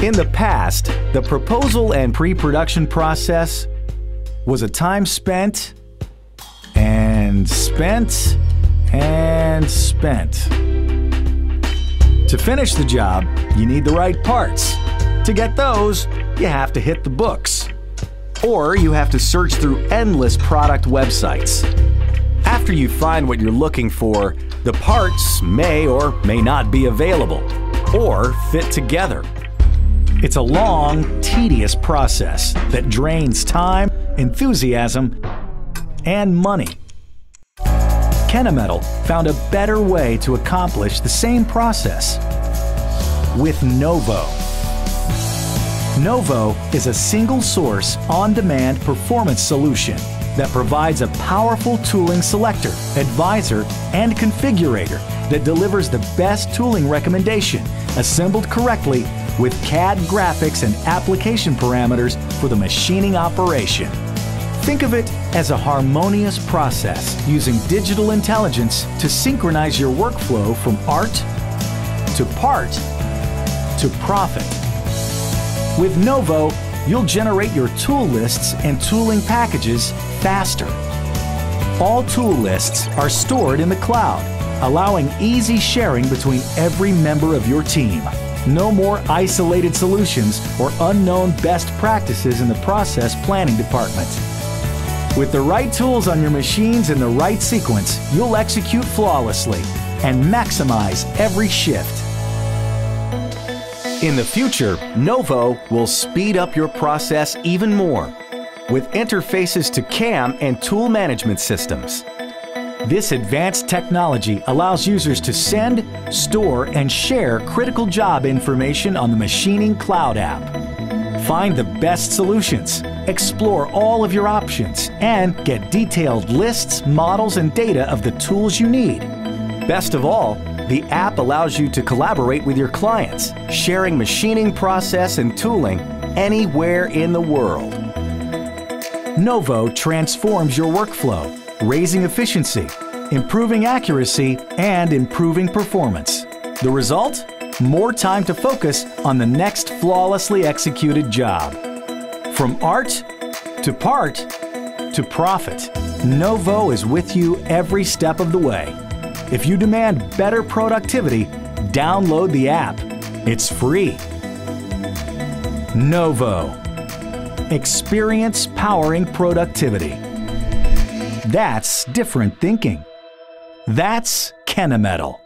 In the past, the proposal and pre production process was a time spent and spent and spent. To finish the job, you need the right parts. To get those, you have to hit the books. Or you have to search through endless product websites. After you find what you're looking for, the parts may or may not be available, or fit together. It's a long, tedious process that drains time, enthusiasm, and money. Kennametal found a better way to accomplish the same process with Novo. Novo is a single source, on demand performance solution that provides a powerful tooling selector, advisor, and configurator that delivers the best tooling recommendation assembled correctly with CAD graphics and application parameters for the machining operation. Think of it as a harmonious process using digital intelligence to synchronize your workflow from art to part to profit. With Novo, you'll generate your tool lists and tooling packages faster. All tool lists are stored in the cloud, allowing easy sharing between every member of your team. No more isolated solutions or unknown best practices in the process planning department. With the right tools on your machines in the right sequence, you'll execute flawlessly and maximize every shift. In the future, Novo will speed up your process even more with interfaces to CAM and tool management systems. This advanced technology allows users to send, store, and share critical job information on the Machining Cloud app. Find the best solutions, explore all of your options, and get detailed lists, models, and data of the tools you need. Best of all, the app allows you to collaborate with your clients, sharing machining process and tooling anywhere in the world. Novo transforms your workflow, raising efficiency, improving accuracy, and improving performance. The result? More time to focus on the next flawlessly executed job. From art to part to profit, Novo is with you every step of the way. If you demand better productivity, download the app. It's free. Novo. Experience powering productivity. That's different thinking. That's Kennametal.